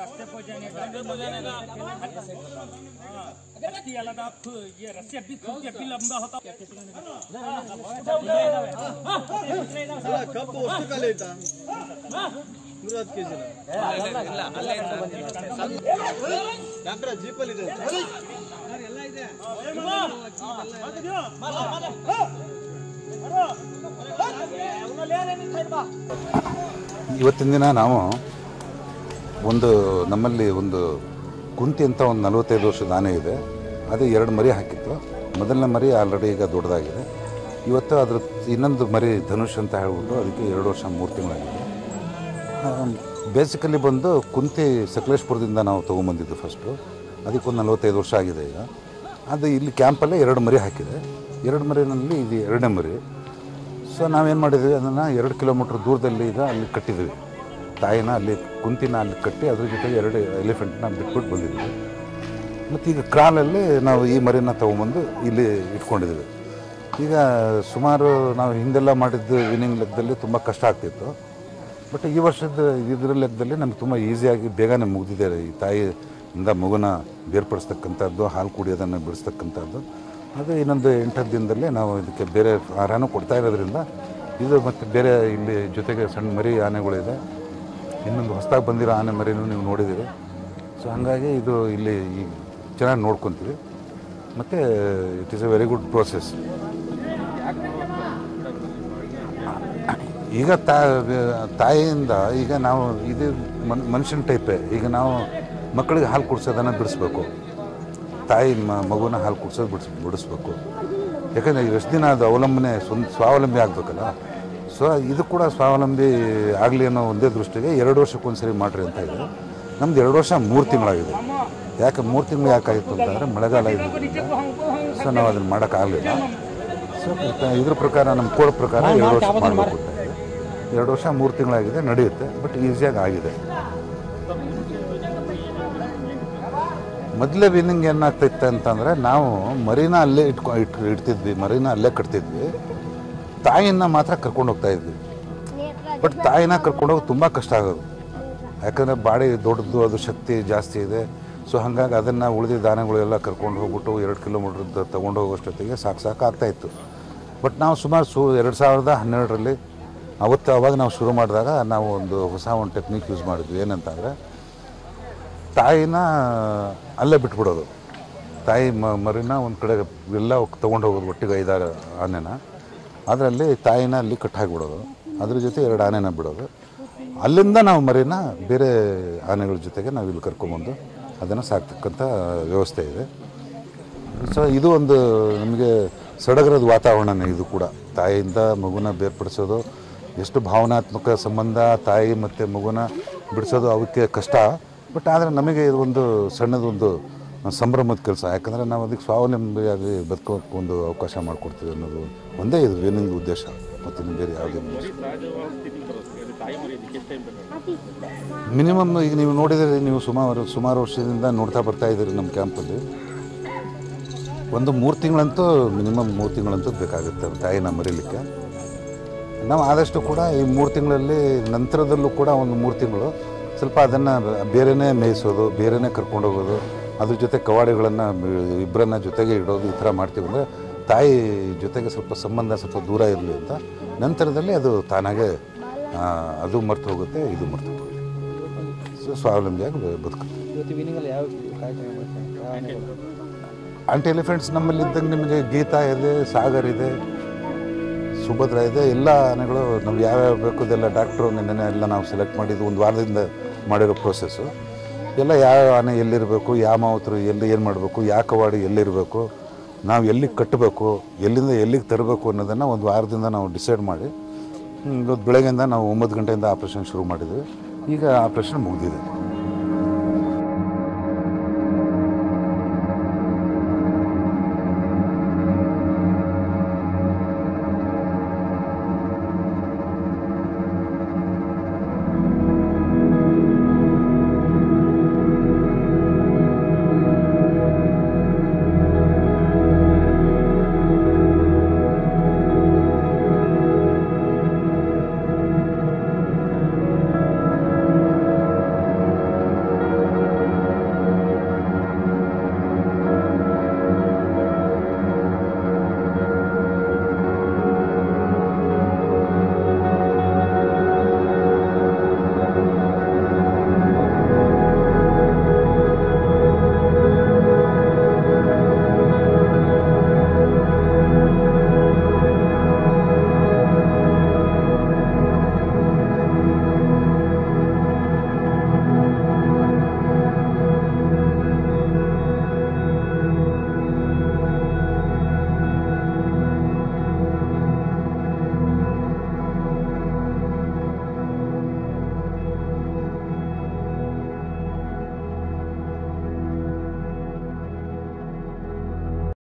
रस्ते पे जाने का हत्ती अलग आप ये रस्सी अभी खुद अभी लंबा होता ಅಲ್ಲ ಕಬ್ಬು ಅಷ್ಟು ಕಾಲ ಆಯ್ತಾ ನೂರತ್ತು ಕೆಜಿ ಡಾಕ್ಟ್ರ ಜೀಪಲ್ಲಿ ಇದೆ ಇವತ್ತಿನ ದಿನ ನಾವು ಒಂದು ನಮ್ಮಲ್ಲಿ ಒಂದು ಕುಂತಿ ಅಂತ ಒಂದು ನಲವತ್ತೈದು ವರ್ಷದ ಆನೆ ಇದೆ. ಅದು ಎರಡು ಮರಿ ಹಾಕಿತ್ತು. ಮೊದಲನೇ ಮರಿ ಆಲ್ರೆಡಿ ಈಗ ದೊಡ್ಡದಾಗಿದೆ. ಇವತ್ತು ಅದ್ರ ಇನ್ನೊಂದು ಮರಿ ಧನುಷ್ ಅಂತ ಹೇಳ್ಬಿಟ್ಟು ಅದಕ್ಕೆ ಎರಡು ವರ್ಷ ಮೂರು ತಿಂಗಳಾಗಿದೆ. ಬೇಸಿಕಲಿ ಬಂದು ಕುಂತಿ ಸಕಲೇಶ್ಪುರದಿಂದ ನಾವು ತೊಗೊಂಬಂದಿದ್ದು ಫಸ್ಟು ಅದಕ್ಕೊಂದು ನಲವತ್ತೈದು ವರ್ಷ ಆಗಿದೆ ಈಗ. ಅದು ಇಲ್ಲಿ ಕ್ಯಾಂಪಲ್ಲೇ ಎರಡು ಮರಿ ಹಾಕಿದೆ. ಎರಡು ಮರಿನಲ್ಲಿ ಇದು ಎರಡನೇ ಮರಿ. ಸೊ ನಾವೇನು ಮಾಡಿದ್ವಿ? ಅದನ್ನು ಎರಡು ಕಿಲೋಮೀಟ್ರ್ ದೂರದಲ್ಲಿ ಈಗ ಅಲ್ಲಿ ಕಟ್ಟಿದ್ವಿ. ತಾಯಿನ ಅಲ್ಲಿ, ಕುಂತಿನ ಅಲ್ಲಿ ಕಟ್ಟಿ ಅದ್ರ ಜೊತೆಗೆ ಎರಡು ಎಲಿಫೆಂಟ್ನ ಬಿಟ್ಬಿಟ್ಟು ಬಂದಿದ್ವಿ. ಮತ್ತು ಈಗ ಕ್ರಾಲಲ್ಲಿ ನಾವು ಈ ಮರಿನ ತೊಗೊಂಬಂದು ಇಲ್ಲಿ ಇಟ್ಕೊಂಡಿದ್ವಿ. ಈಗ ಸುಮಾರು ನಾವು ಹಿಂದೆಲ್ಲ ಮಾಡಿದ್ದು ವಿನಿಂಗ್ ಲೆಕ್ಕದಲ್ಲಿ ತುಂಬ ಕಷ್ಟ ಆಗ್ತಿತ್ತು. ಬಟ್ ಈ ವರ್ಷದ ಇದ್ರ ಲೆಕ್ಕದಲ್ಲಿ ನಮ್ಗೆ ತುಂಬ ಈಸಿಯಾಗಿ ಬೇಗನೆ ಮುಗಿದಿದೆ ಈ ತಾಯಿಯಿಂದ ಮಗುನ ಬೇರ್ಪಡಿಸ್ತಕ್ಕಂಥದ್ದು, ಹಾಲು ಕುಡಿಯೋದನ್ನು ಬಿಡಿಸ್ತಕ್ಕಂಥದ್ದು. ಅದು ಇನ್ನೊಂದು ಎಂಟತ್ತು ದಿನದಲ್ಲೇ ನಾವು ಇದಕ್ಕೆ ಬೇರೆ ಆಹಾರನೂ ಕೊಡ್ತಾ ಇರೋದ್ರಿಂದ ಇದು ಮತ್ತು ಬೇರೆ ಇಲ್ಲಿ ಜೊತೆಗೆ ಸಣ್ಣ ಮರಿ ಆನೆಗಳಿದೆ. ಇನ್ನೊಂದು ಹೊಸದಾಗಿ ಬಂದಿರೋ ಆನೆ ಮರಿನೂ ನೀವು ನೋಡಿದ್ದೀರಿ. ಸೊ ಹಾಗಾಗಿ ಇದು ಇಲ್ಲಿ ಚೆನ್ನಾಗಿ ನೋಡ್ಕೊತೀವಿ. ಮತ್ತು it is a very good process ಈಗ ತಾ, ತಾಯಿಯಿಂದ ಈಗ ನಾವು, ಇದು ಮನ್, ಮನುಷ್ಯನ ಟೈಪೇ ಈಗ ನಾವು ಮಕ್ಕಳಿಗೆ ಹಾಲು ಕುಡಿಸೋದನ್ನು ಬಿಡಿಸ್ಬೇಕು. ತಾಯಿ ಮಗುನ ಹಾಲು ಕುಡಿಸೋದು ಬಿಡಿಸ್, ಬಿಡಿಸ್ಬೇಕು. ಯಾಕಂದರೆ ಎಷ್ಟು ದಿನ ಅದು ಅವಲಂಬನೆ ಸ್ವಾವಲಂಬಿ ಆಗಬೇಕಲ್ಲ. ಸೊ, ಇದು ಕೂಡ ಸ್ವಾವಲಂಬಿ ಆಗಲಿ ಅನ್ನೋ ಒಂದೇ ದೃಷ್ಟಿಗೆ ಎರಡು ವರ್ಷಕ್ಕೊಂದ್ಸರಿ ಮಾಡ್ರಿ ಅಂತ ಇದೆ. ನಮ್ದು ಎರಡು ವರ್ಷ ಮೂರು ತಿಂಗಳಾಗಿದೆ. ಯಾಕೆ ಮೂರು ತಿಂಗಳು ಯಾಕಾಯಿತು ಅಂತಂದರೆ ಮಳೆಗಾಲ ಇದೆ. ಸೊ, ನಾವು ಅದನ್ನು ಮಾಡೋಕ್ಕಾಗಲಿಲ್ಲ ಸೊ ಇದ್ರ ಪ್ರಕಾರ ನಮ್ಮ ಕೋಡ್ ಪ್ರಕಾರ ಎರಡು ವರ್ಷ ಮಾಡಬೇಕು ಎರಡು ವರ್ಷ ಮೂರು ತಿಂಗಳಾಗಿದೆ, ನಡೆಯುತ್ತೆ, ಬಟ್ ಈಸಿಯಾಗಿ ಆಗಿದೆ. ಮೊದಲೇ ವಿನ್ನಿಂಗ್ ಏನಾಗ್ತಿತ್ತು ಅಂತಂದರೆ ನಾವು ಮರಿನ ಅಲ್ಲೇ ಇಟ್ಕೊ ಇಟ್ ಇಡ್ತಿದ್ವಿ, ಮರಿನ ಅಲ್ಲೇ ಕಟ್ತಿದ್ವಿ. ತಾಯಿನ ಮಾತ್ರ ಕರ್ಕೊಂಡು ಹೋಗ್ತಾ ಇದ್ವಿ. ಬಟ್ ತಾಯಿನ ಕರ್ಕೊಂಡೋಗಿ ತುಂಬ ಕಷ್ಟ ಆಗೋದು. ಯಾಕಂದರೆ ಬಾಡಿ ದೊಡ್ಡದು, ಅದು ಶಕ್ತಿ ಜಾಸ್ತಿ ಇದೆ. ಸೊ ಹಾಗಾಗಿ ಅದನ್ನು ಉಳಿದ ದಾನಗಳೆಲ್ಲ ಕರ್ಕೊಂಡು ಹೋಗ್ಬಿಟ್ಟು ಎರಡು ಕಿಲೋಮೀಟ್ರ್ ತೊಗೊಂಡು ಹೋಗೋಷ್ಟೊತ್ತಿಗೆ ಸಾಕು ಸಾಕು ಆಗ್ತಾಯಿತ್ತು ಬಟ್ ನಾವು ಸುಮಾರು ಸು ಎರಡು ಸಾವಿರದ ಹನ್ನೆರಡರಲ್ಲಿ ಅವತ್ತು ಅವಾಗ ನಾವು ಶುರು ಮಾಡಿದಾಗ ನಾವು ಒಂದು ಹೊಸ ಒಂದು ಟೆಕ್ನಿಕ್ ಯೂಸ್ ಮಾಡಿದ್ವಿ. ಏನಂತಂದರೆ ತಾಯಿನ ಅಲ್ಲೇ ಬಿಟ್ಬಿಡೋದು. ತಾಯಿ ಮ, ಮರಿನ ಒಂದು ಕಡೆ ಎಲ್ಲ ತೊಗೊಂಡು ಹೋಗೋದು ಒಟ್ಟಿಗೆ ಐದಾರು ಆನೆನ. ಅದರಲ್ಲಿ ತಾಯಿನ ಅಲ್ಲಿ ಕಟ್ ಬಿಡೋದು ಅದ್ರ ಜೊತೆ ಎರಡು ಆನೆನ ಬಿಡೋದು. ಅಲ್ಲಿಂದ ನಾವು ಮರಿನ ಬೇರೆ ಆನೆಗಳ ಜೊತೆಗೆ ನಾವು ಇಲ್ಲಿ ಕರ್ಕೊಂಬಂದು ಅದನ್ನು ಸಾಕ್ತಕ್ಕಂಥ ವ್ಯವಸ್ಥೆ ಇದೆ. ಸೊ ಇದು ಒಂದು ನಮಗೆ ಸಡಗರದ ವಾತಾವರಣನೇ ಇದು ಕೂಡ. ತಾಯಿಯಿಂದ ಮಗುನ ಬೇರ್ಪಡಿಸೋದು, ಎಷ್ಟು ಭಾವನಾತ್ಮಕ ಸಂಬಂಧ ತಾಯಿ ಮತ್ತು ಮಗುನ ಬಿಡಿಸೋದು ಅವಕ್ಕೆ ಕಷ್ಟ. ಬಟ್ ಆದರೆ ನಮಗೆ ಇದು ಒಂದು ಸಣ್ಣದೊಂದು ಸಂಭ್ರಮದ ಕೆಲಸ. ಯಾಕಂದರೆ ನಾವು ಅದಕ್ಕೆ ಸ್ವಾವಲಂಬಿಯಾಗಿ ಬದುಕೋಕೆ ಒಂದು ಅವಕಾಶ ಮಾಡಿಕೊಡ್ತೀವಿ ಅನ್ನೋದು ಒಂದೇ ಇದು ಏನಿಂದ ಉದ್ದೇಶ. ಮತ್ತು ಬೇರೆ ಯಾವುದೇ ಮಿನಿಮಮ್ ಈಗ ನೀವು ನೋಡಿದರೆ ನೀವು ಸುಮಾರು ಸುಮಾರು ವರ್ಷದಿಂದ ನೋಡ್ತಾ ಬರ್ತಾ ಇದ್ದೀರಿ ನಮ್ಮ ಕ್ಯಾಂಪಲ್ಲಿ ಒಂದು ಮೂರು ತಿಂಗಳಂತೂ ಮಿನಿಮಮ್ ಮೂರು ತಿಂಗಳಂತೂ ಬೇಕಾಗುತ್ತೆ ತಾಯಿನ ಮರೀಲಿಕ್ಕೆ. ನಾವು ಆದಷ್ಟು ಕೂಡ ಈ ಮೂರು ತಿಂಗಳಲ್ಲಿ ನಂತರದಲ್ಲೂ ಕೂಡ ಒಂದು ಮೂರು ತಿಂಗಳು ಸ್ವಲ್ಪ ಅದನ್ನು ಬೇರೆನೇ ಮೇಯಿಸೋದು ಬೇರೆನೇ ಕರ್ಕೊಂಡು ಹೋಗೋದು ಅದ್ರ ಜೊತೆ ಕವಾಡಿಗಳನ್ನು ಇಬ್ಬರನ್ನ ಜೊತೆಗೆ ಇಡೋದು ಈ ಥರ ಮಾಡ್ತೀವಿ ಅಂದರೆ ತಾಯಿ ಜೊತೆಗೆ ಸ್ವಲ್ಪ ಸಂಬಂಧ ಸ್ವಲ್ಪ ದೂರ ಇರಲಿ ಅಂತ ನಂತರದಲ್ಲಿ ಅದು ತಾನಾಗೆ ಅದು ಮರ್ತು ಹೋಗುತ್ತೆ ಇದು ಮರ್ತು ಹೋಗುತ್ತೆ. ಸೊ ಸ್ವಾವಲಂಬಿಯಾಗಿ ಬದುಕುತ್ತೆ? ಆಂಟಿ ಎಲಿಫೆಂಟ್ಸ್ ನಮ್ಮಲ್ಲಿ ಇದ್ದಂಗೆ ನಿಮಗೆ ಗೀತಾ ಇದೆ ಸಾಗರ್ ಇದೆ ಸುಭದ್ರ ಇದೆ ಎಲ್ಲ ಆನೆಗಳು ನಮ್ಗೆ ಯಾವ್ಯಾವ ಬೇಕು ಅದೆಲ್ಲ ಡಾಕ್ಟ್ರು ನಿನ್ನೆ ಎಲ್ಲ ನಾವು ಸೆಲೆಕ್ಟ್ ಮಾಡಿದ್ದು. ಒಂದು ವಾರದಿಂದ ಮಾಡಿರೋ ಪ್ರೋಸೆಸ್ಸು ಎಲ್ಲ ಯಾವ ಆನೆ ಎಲ್ಲಿರಬೇಕು, ಯಾವ ಮಾವತರು ಎಲ್ಲಿ ಏನು ಮಾಡಬೇಕು, ಯಾವ ಕವಾಡಿ ಎಲ್ಲಿರಬೇಕು, ನಾವು ಎಲ್ಲಿಗೆ ಕಟ್ಟಬೇಕು ಎಲ್ಲಿಂದ ಎಲ್ಲಿಗೆ ತರಬೇಕು ಅನ್ನೋದನ್ನು ಒಂದು ವಾರದಿಂದ ನಾವು ಡಿಸೈಡ್ ಮಾಡಿ ಇವತ್ತು ಬೆಳಗ್ಗೆಯಿಂದ ನಾವು ಒಂಬತ್ತು ಗಂಟೆಯಿಂದ ಆಪ್ರೇಷನ್ ಶುರು ಮಾಡಿದ್ವಿ. ಈಗ ಆಪ್ರೇಷನ್ ಮುಗಿದಿದೆ.